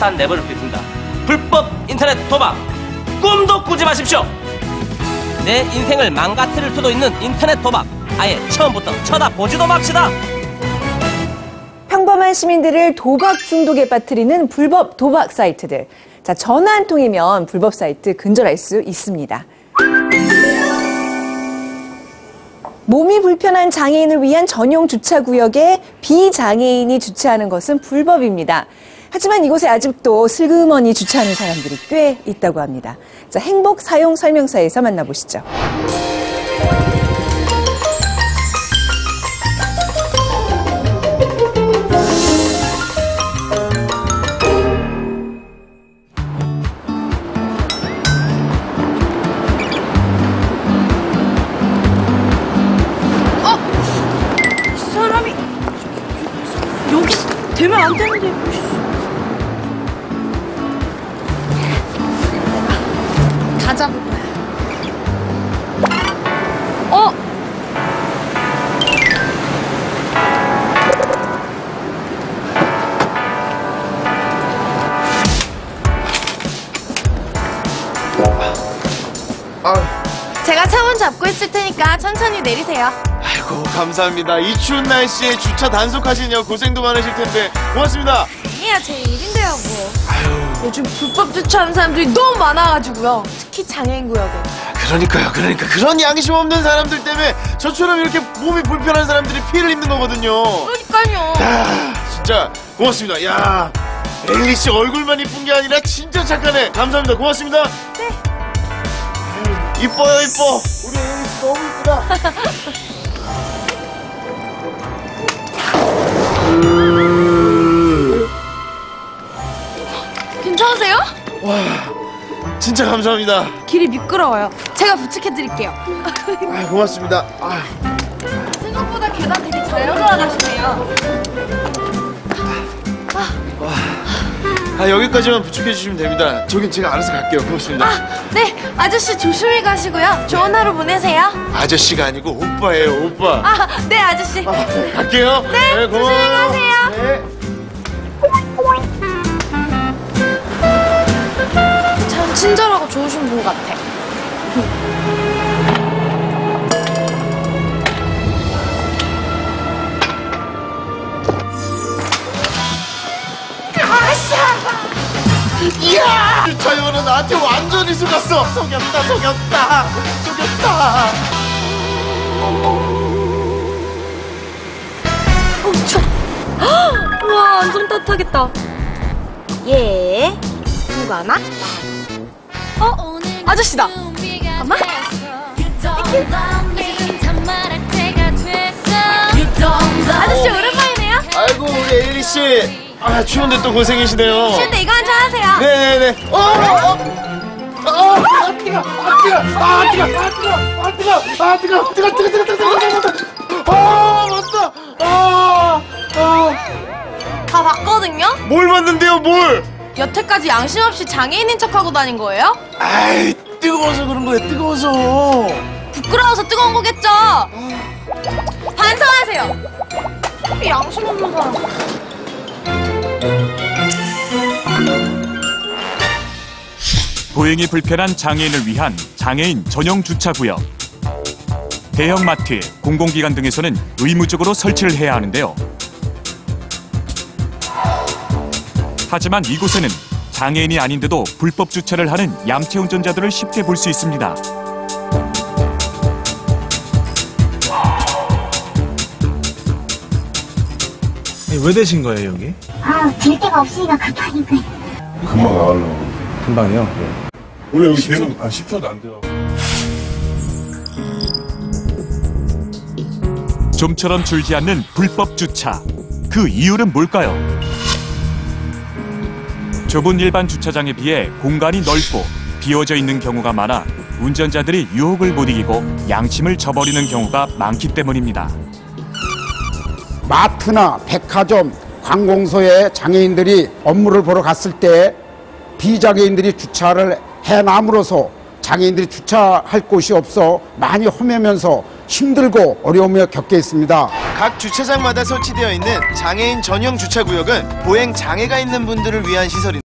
핫한 랩을 읊는다. 불법 인터넷 도박 꿈도 꾸지 마십시오. 내 인생을 망가뜨릴 수도 있는 인터넷 도박 아예 처음부터 쳐다보지도 맙시다. 평범한 시민들을 도박 중독에 빠뜨리는 불법 도박 사이트들. 자, 전화 한 통이면 불법 사이트 근절할 수 있습니다. 몸이 불편한 장애인을 위한 전용 주차 구역에 비장애인이 주차하는 것은 불법입니다. 하지만 이곳에 아직도 슬그머니 주차하는 사람들이 꽤 있다고 합니다. 자, 행복 사용 설명서에서 만나보시죠. 되면 안 되는데. 거야. 어? 제가 차문 잡고 있을 테니까 천천히 내리세요. 아이고 감사합니다. 이 추운 날씨에 주차 단속하시느냐 고생도 많으실 텐데 고맙습니다. 아니야 제 일인데요 뭐. 요즘 불법 주차하는 사람들이 너무 많아가지고요. 특히 장애인 구역에. 그러니까요, 그러니까 그런 양심 없는 사람들 때문에 저처럼 이렇게 몸이 불편한 사람들이 피해를 입는 거거든요. 그러니까요. 야, 진짜 고맙습니다. 야, 에일리 씨 얼굴만 이쁜 게 아니라 진짜 착하네. 감사합니다. 고맙습니다. 네. 이뻐요, 이뻐. 우리 에일리 씨 너무 이쁘다. 진짜 감사합니다. 길이 미끄러워요. 제가 부축해드릴게요. 아, 고맙습니다. 아, 생각보다 계단 되게 잘 올라가시네요. 아, 여기까지만 부축해 주시면 됩니다. 저긴 제가 알아서 갈게요. 고맙습니다. 아, 네. 아저씨 조심히 가시고요. 좋은 하루 보내세요. 아저씨가 아니고 오빠예요, 오빠. 아, 네, 아저씨. 아, 갈게요. 네, 고마워요. 조심히 가세요. 네. 좋으신 분 같아. 이야! 주차요는 나한테 완전히 속았어. 속였다, 속였다, 속였다. 어, 추워. 우와, 완전 따뜻하겠다. 예. 누가 하나? 어? 아저씨다. 엄마? 아저씨 오랜만이네요. 아이고, 우리 에일리 씨. 아, 추운데 또 고생이시네요. 근데 이거 한잔 하세요. 네네네. 어, 어, 어. 아, 아, 뜨거, 아, 뜨거, 아, 뜨거, 아, 뜨거, 아, 뜨거, 아, 뜨거, 뜨거, 뜨거, 뜨거, 뜨거, 뜨거, 뜨거. 아, 맞다. 아, 아. 다 봤거든요? 뭘 봤는데요, 뭘? 여태까지 양심 없이 장애인인 척하고 다닌 거예요? 아이, 뜨거워서 그런 거예요, 뜨거워서. 부끄러워서 뜨거운 거겠죠? 반성하세요. 양심 없는 사람. 보행이 불편한 장애인을 위한 장애인 전용 주차구역. 대형마트, 공공기관 등에서는 의무적으로 설치를 해야 하는데요. 하지만 이곳에는 장애인이 아닌데도 불법 주차를 하는 얌체 운전자들을 쉽게 볼 수 있습니다. 왜 되신 거예요 여기? 아, 될 데가 없으니까 급하니까요. 금방 나가려고. 금방이요? 원래 여기 되는 아 10초도 안 돼요. 좀처럼 줄지 않는 불법 주차. 그 이유는 뭘까요? 좁은 일반 주차장에 비해 공간이 넓고 비워져 있는 경우가 많아 운전자들이 유혹을 못 이기고 양심을 저버리는 경우가 많기 때문입니다. 마트나 백화점, 관공서에 장애인들이 업무를 보러 갔을 때 비장애인들이 주차를 해남으로써 장애인들이 주차할 곳이 없어 많이 험해면서 힘들고 어려움을 겪게 있습니다. 각 주차장마다 설치되어 있는 장애인 전용 주차구역은 보행 장애가 있는 분들을 위한 시설입니다.